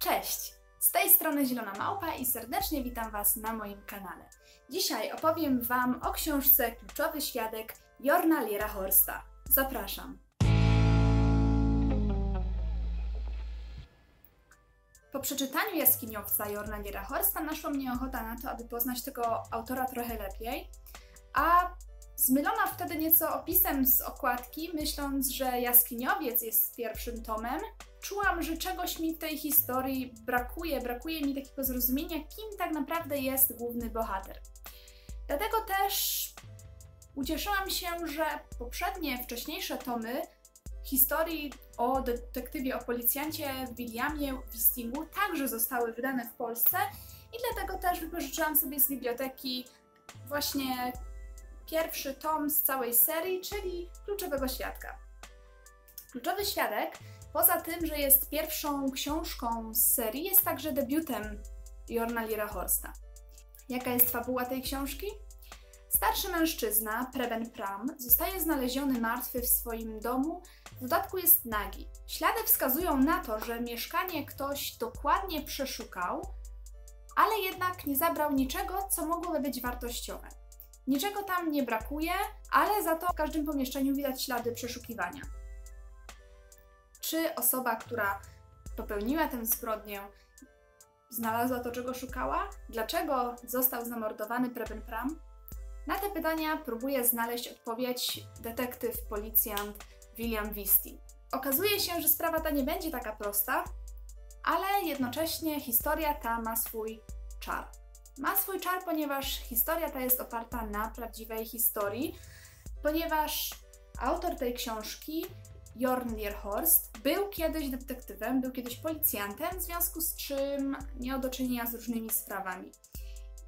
Cześć! Z tej strony Zielona Małpa i serdecznie witam Was na moim kanale. Dzisiaj opowiem Wam o książce Kluczowy Świadek Jorna Liera Horsta. Zapraszam! Po przeczytaniu Jaskiniowca Jorna Liera Horsta naszła mnie ochota na to, aby poznać tego autora trochę lepiej, a Zmylona wtedy nieco opisem z okładki, myśląc, że Jaskiniowiec jest pierwszym tomem, czułam, że czegoś mi w tej historii brakuje, brakuje mi takiego zrozumienia, kim tak naprawdę jest główny bohater. Dlatego też ucieszyłam się, że poprzednie, wcześniejsze tomy historii o detektywie, o policjancie Williamie Wistingu także zostały wydane w Polsce i dlatego też wypożyczyłam sobie z biblioteki właśnie pierwszy tom z całej serii, czyli Kluczowego Świadka. Kluczowy Świadek, poza tym, że jest pierwszą książką z serii, jest także debiutem Jorna Lira Horsta. Jaka jest fabuła tej książki? Starszy mężczyzna, Preben Pram, zostaje znaleziony martwy w swoim domu, w dodatku jest nagi. Ślady wskazują na to, że mieszkanie ktoś dokładnie przeszukał, ale jednak nie zabrał niczego, co mogłoby być wartościowe. Niczego tam nie brakuje, ale za to w każdym pomieszczeniu widać ślady przeszukiwania. Czy osoba, która popełniła tę zbrodnię, znalazła to, czego szukała? Dlaczego został zamordowany Preben Pram? Na te pytania próbuje znaleźć odpowiedź detektyw, policjant William Visti. Okazuje się, że sprawa ta nie będzie taka prosta, ale jednocześnie historia ta ma swój czar. Ma swój czar, ponieważ historia ta jest oparta na prawdziwej historii, ponieważ autor tej książki, Jorn Lierhorst, był kiedyś detektywem, był kiedyś policjantem, w związku z czym miał do czynienia z różnymi sprawami.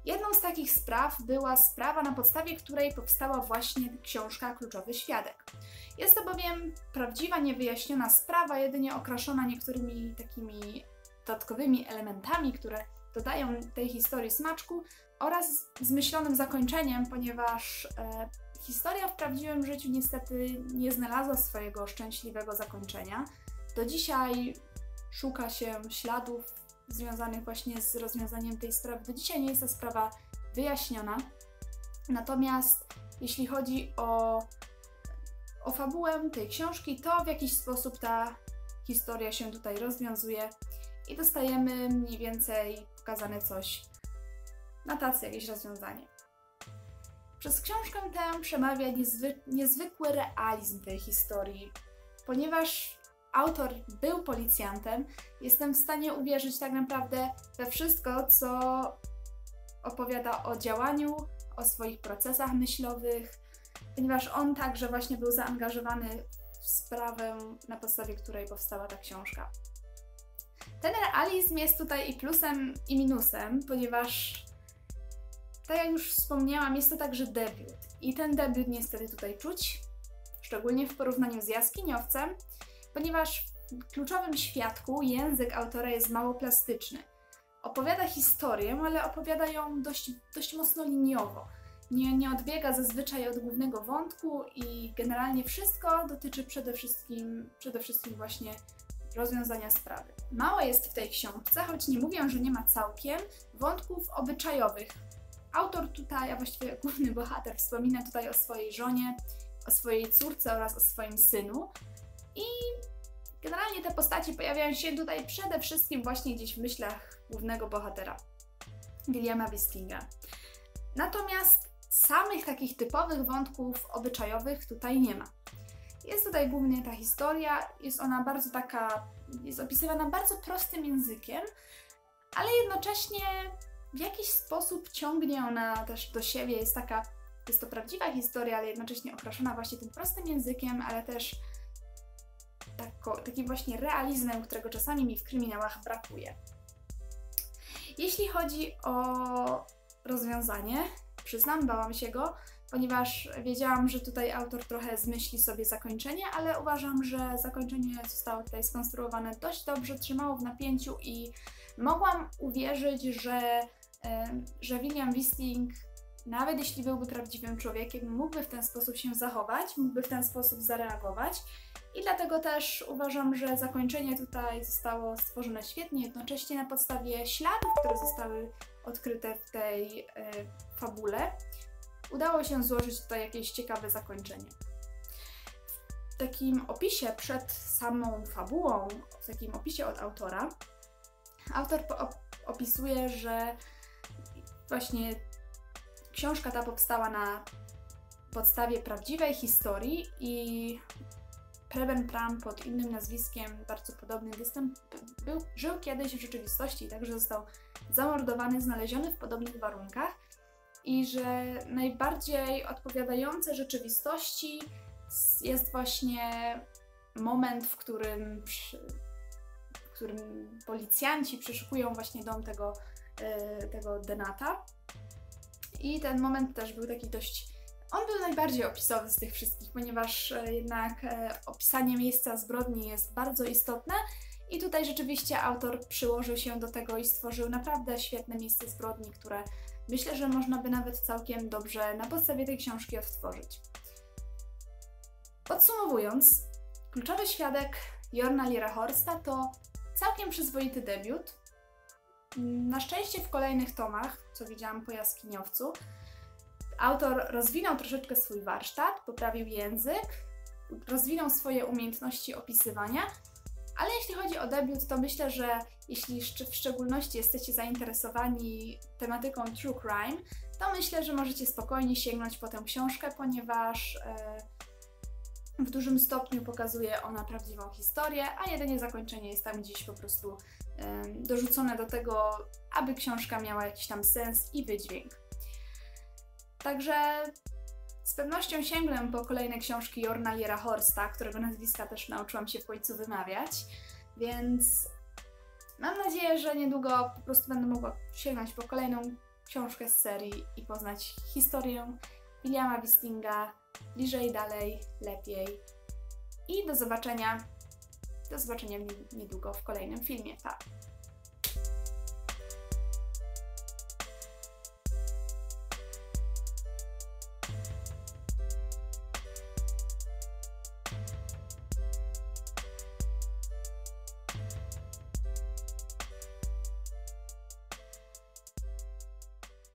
Jedną z takich spraw była sprawa, na podstawie której powstała właśnie książka Kluczowy Świadek. Jest to bowiem prawdziwa, niewyjaśniona sprawa, jedynie okraszona niektórymi takimi dodatkowymi elementami, które dodają tej historii smaczku oraz zmyślonym zakończeniem, ponieważ e, historia w prawdziwym życiu niestety nie znalazła swojego szczęśliwego zakończenia. Do dzisiaj szuka się śladów związanych właśnie z rozwiązaniem tej sprawy. Do dzisiaj nie jest ta sprawa wyjaśniona. Natomiast jeśli chodzi o, o fabułę tej książki, to w jakiś sposób ta historia się tutaj rozwiązuje i dostajemy mniej więcej pokazane coś na tacy, jakieś rozwiązanie. Przez książkę tę przemawia niezwy niezwykły realizm tej historii. Ponieważ autor był policjantem, jestem w stanie uwierzyć tak naprawdę we wszystko, co opowiada o działaniu, o swoich procesach myślowych, ponieważ on także właśnie był zaangażowany w sprawę, na podstawie której powstała ta książka. Ten realizm jest tutaj i plusem, i minusem, ponieważ tak jak już wspomniałam, jest to także debiut. I ten debiut niestety tutaj czuć, szczególnie w porównaniu z jaskiniowcem, ponieważ w kluczowym świadku język autora jest mało plastyczny. Opowiada historię, ale opowiada ją dość, dość mocno liniowo. Nie, nie odbiega zazwyczaj od głównego wątku i generalnie wszystko dotyczy przede wszystkim, przede wszystkim właśnie rozwiązania sprawy. Mało jest w tej książce, choć nie mówię, że nie ma całkiem, wątków obyczajowych. Autor tutaj, a właściwie główny bohater, wspomina tutaj o swojej żonie, o swojej córce oraz o swoim synu. I generalnie te postaci pojawiają się tutaj przede wszystkim właśnie gdzieś w myślach głównego bohatera, Williama Wistinga. Natomiast samych takich typowych wątków obyczajowych tutaj nie ma. Jest tutaj głównie ta historia, jest ona bardzo taka, jest opisywana bardzo prostym językiem, ale jednocześnie w jakiś sposób ciągnie ona też do siebie, jest taka, jest to prawdziwa historia, ale jednocześnie okraszona właśnie tym prostym językiem, ale też tako, takim właśnie realizmem, którego czasami mi w kryminałach brakuje. Jeśli chodzi o rozwiązanie, przyznam, bałam się go, ponieważ wiedziałam, że tutaj autor trochę zmyśli sobie zakończenie, ale uważam, że zakończenie zostało tutaj skonstruowane dość dobrze, trzymało w napięciu i mogłam uwierzyć, że, że William Wisting, nawet jeśli byłby prawdziwym człowiekiem, mógłby w ten sposób się zachować, mógłby w ten sposób zareagować I dlatego też uważam, że zakończenie tutaj zostało stworzone świetnie, jednocześnie na podstawie śladów, które zostały odkryte w tej y, fabule, udało się złożyć tutaj jakieś ciekawe zakończenie. W takim opisie przed samą fabułą, w takim opisie od autora, autor opisuje, że właśnie książka ta powstała na podstawie prawdziwej historii i Preben Pram pod innym nazwiskiem, bardzo podobnym, występ, był, żył kiedyś w rzeczywistości, także został zamordowany, znaleziony w podobnych warunkach i że najbardziej odpowiadające rzeczywistości jest właśnie moment, w którym, w którym policjanci przeszukują właśnie dom tego, tego Denata. I ten moment też był taki dość on był najbardziej opisowy z tych wszystkich, ponieważ e, jednak e, opisanie miejsca zbrodni jest bardzo istotne i tutaj rzeczywiście autor przyłożył się do tego i stworzył naprawdę świetne miejsce zbrodni, które myślę, że można by nawet całkiem dobrze na podstawie tej książki odtworzyć. Podsumowując, kluczowy świadek Jorna Lira Horsta to całkiem przyzwoity debiut. Na szczęście w kolejnych tomach, co widziałam po jaskiniowcu, Autor rozwinął troszeczkę swój warsztat, poprawił język, rozwinął swoje umiejętności opisywania, ale jeśli chodzi o debiut, to myślę, że jeśli w szczególności jesteście zainteresowani tematyką true crime, to myślę, że możecie spokojnie sięgnąć po tę książkę, ponieważ e, w dużym stopniu pokazuje ona prawdziwą historię, a jedynie zakończenie jest tam gdzieś po prostu dorzucone do tego, aby książka miała jakiś tam sens i wydźwięk. Także z pewnością sięgnę po kolejne książki Jorna Liera Horsta, którego nazwiska też nauczyłam się w końcu wymawiać, więc mam nadzieję, że niedługo po prostu będę mogła sięgnąć po kolejną książkę z serii i poznać historię Williama Wistinga bliżej, dalej, lepiej. I do zobaczenia, do zobaczenia niedługo w kolejnym filmie. Pa!